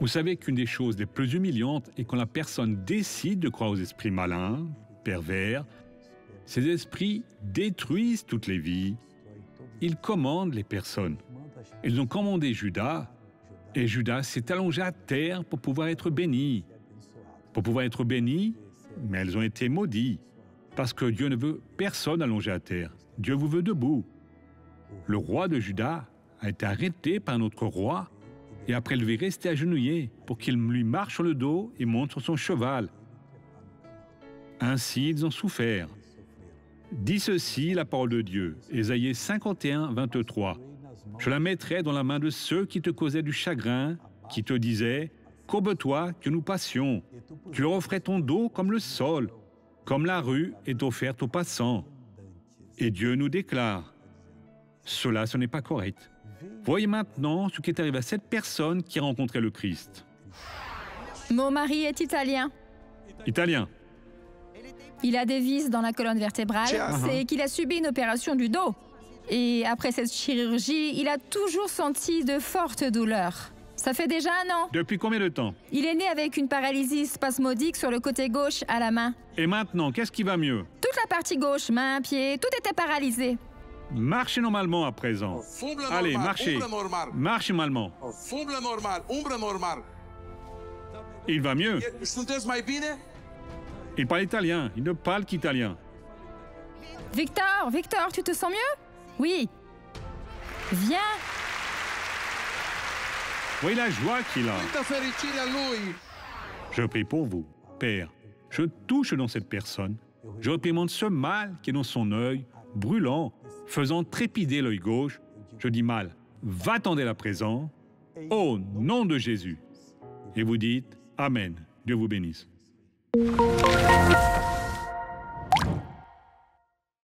Vous savez qu'une des choses les plus humiliantes est quand la personne décide de croire aux esprits malins, pervers. Ces esprits détruisent toutes les vies. Ils commandent les personnes. Ils ont commandé Judas, et Judas s'est allongé à terre pour pouvoir être béni. Pour pouvoir être béni, mais elles ont été maudits, parce que Dieu ne veut personne allongé à terre. Dieu vous veut debout. Le roi de Juda a été arrêté par notre roi et après lui rester agenouillé pour qu'il lui marche sur le dos et monte son cheval. Ainsi ils ont souffert. Dit ceci la parole de Dieu, Ésaïe 51, 23. Je la mettrai dans la main de ceux qui te causaient du chagrin, qui te disaient Courbe-toi que nous passions. Tu leur offrais ton dos comme le sol, comme la rue est offerte aux passants. Et Dieu nous déclare Cela, ce n'est pas correct. Voyez maintenant ce qui est arrivé à cette personne qui a rencontré le Christ. Mon mari est italien. Italien. Il a des vis dans la colonne vertébrale. C'est qu'il a subi une opération du dos. Et après cette chirurgie, il a toujours senti de fortes douleurs. Ça fait déjà un an. Depuis combien de temps? Il est né avec une paralysie spasmodique sur le côté gauche à la main. Et maintenant, qu'est-ce qui va mieux? Toute la partie gauche, main, pied, tout était paralysé. Marchez normalement à présent. Allez, marchez. Marchez normalement. Il va mieux. Il parle italien. Il ne parle qu'italien. Victor, Victor, tu te sens mieux? Oui. Viens. Voyez la joie qu'il a. Je prie pour vous, Père. Je touche dans cette personne. Je réprimande ce mal qui est dans son œil, brûlant, faisant trépider l'œil gauche. Je dis mal, va-t'en dès la présent, au nom de Jésus. Et vous dites, Amen. Dieu vous bénisse.